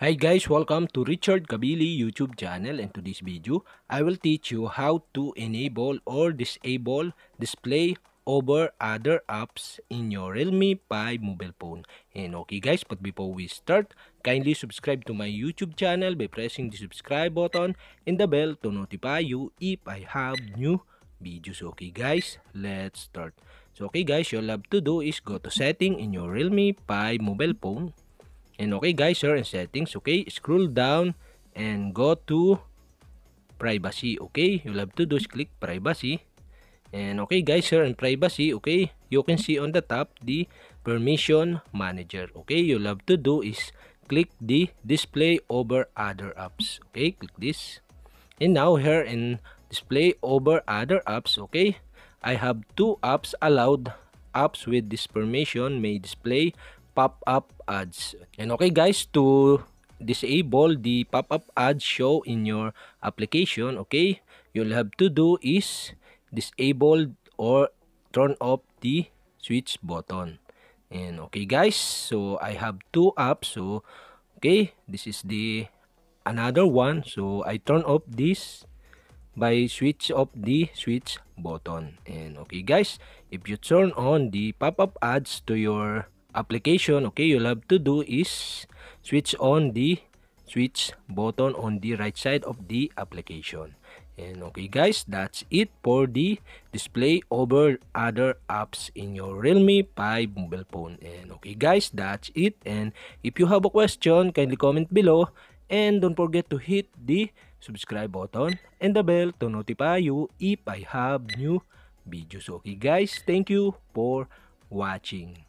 Hi guys, welcome to Richard Kabili YouTube channel and to this video, I will teach you how to enable or disable display over other apps in your Realme 5 mobile phone. And okay guys, but before we start, kindly subscribe to my YouTube channel by pressing the subscribe button and the bell to notify you if I have new videos. Okay guys, let's start. So okay guys, you'll have to do is go to setting in your Realme 5 mobile phone And okay guys, here in settings, okay, scroll down and go to privacy, okay? You'll have to do is click privacy. And okay guys, here in privacy, okay, you can see on the top the permission manager. Okay, you'll have to do is click the display over other apps. Okay, click this. And now here in display over other apps, okay, I have two apps allowed. Apps with this permission may display pop-up ads. And okay guys, to disable the pop-up ads show in your application, okay, you'll have to do is disable or turn off the switch button. And okay guys, so I have two apps. So okay, this is the another one. So I turn off this by switch off the switch button. And okay guys, if you turn on the pop-up ads to your application okay you'll have to do is switch on the switch button on the right side of the application. And okay guys that's it for the display over other apps in your realme 5 mobile phone. And okay guys that's it. And if you have a question kindly comment below. And don't forget to hit the subscribe button and the bell to notify you if i have new videos. Okay guys thank you for watching